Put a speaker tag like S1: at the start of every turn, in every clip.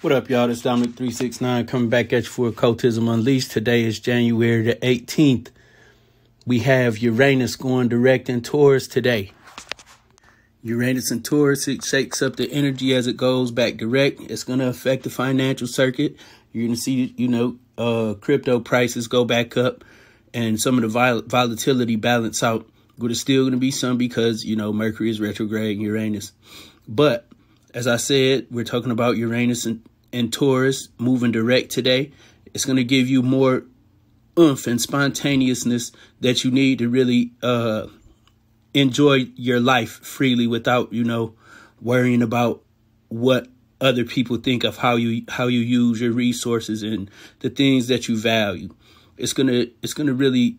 S1: What up, y'all? It's Dominec369 coming back at you for Occultism Unleashed. Today is January the 18th. We have Uranus going direct in Taurus today. Uranus and Taurus, it shakes up the energy as it goes back direct. It's going to affect the financial circuit. You're going to see, you know, uh, crypto prices go back up and some of the vol volatility balance out. But it's still going to be some because, you know, Mercury is retrograde and Uranus. But as I said, we're talking about Uranus and, and Taurus moving direct today. It's going to give you more oomph and spontaneousness that you need to really uh, enjoy your life freely without, you know, worrying about what other people think of how you how you use your resources and the things that you value. It's gonna it's gonna really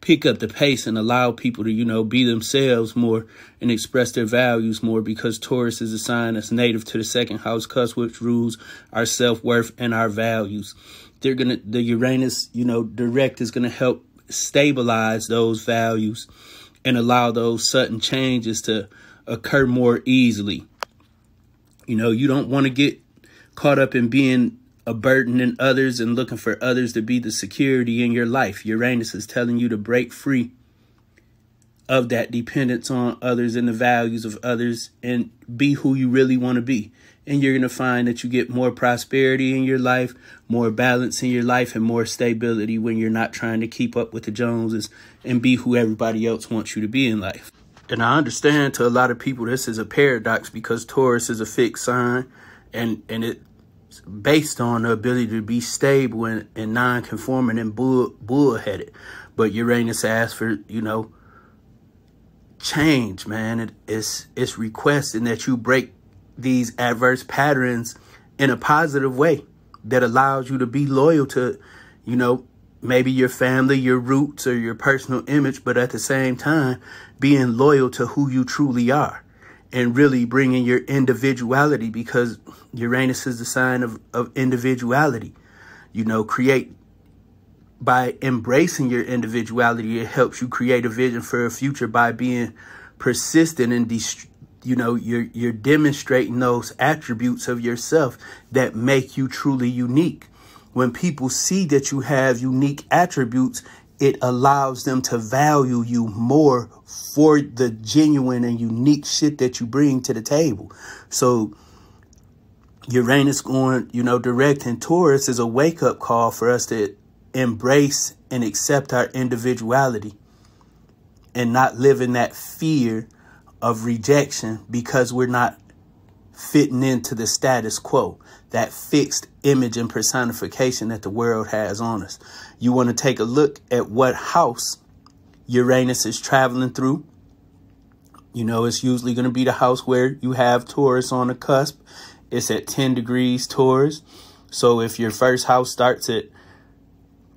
S1: pick up the pace and allow people to, you know, be themselves more and express their values more because Taurus is a sign that's native to the second house, cuz which rules our self-worth and our values. They're gonna the Uranus, you know, direct is gonna help stabilize those values and allow those sudden changes to occur more easily. You know, you don't want to get caught up in being a burden in others and looking for others to be the security in your life. Uranus is telling you to break free of that dependence on others and the values of others and be who you really want to be. And you're going to find that you get more prosperity in your life, more balance in your life, and more stability when you're not trying to keep up with the Joneses and be who everybody else wants you to be in life. And I understand to a lot of people this is a paradox because Taurus is a fixed sign and, and it based on the ability to be stable and, and non-conforming and bull bullheaded. But Uranus asks for, you know, change, man. It, it's it's requesting that you break these adverse patterns in a positive way that allows you to be loyal to, you know, maybe your family, your roots, or your personal image, but at the same time, being loyal to who you truly are and really bringing your individuality because Uranus is the sign of, of individuality. You know, create by embracing your individuality, it helps you create a vision for a future by being persistent and you know you're you're demonstrating those attributes of yourself that make you truly unique. When people see that you have unique attributes, it allows them to value you more for the genuine and unique shit that you bring to the table. So Uranus going, you know, direct in Taurus is a wake up call for us to embrace and accept our individuality and not live in that fear of rejection because we're not fitting into the status quo, that fixed image and personification that the world has on us. You want to take a look at what house Uranus is traveling through. You know, it's usually going to be the house where you have Taurus on the cusp. It's at 10 degrees Taurus. So if your first house starts at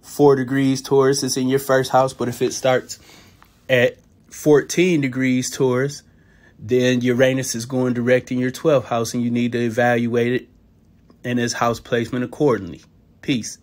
S1: 4 degrees Taurus, it's in your first house. But if it starts at 14 degrees Taurus, then Uranus is going direct in your 12th house and you need to evaluate it and its house placement accordingly. Peace.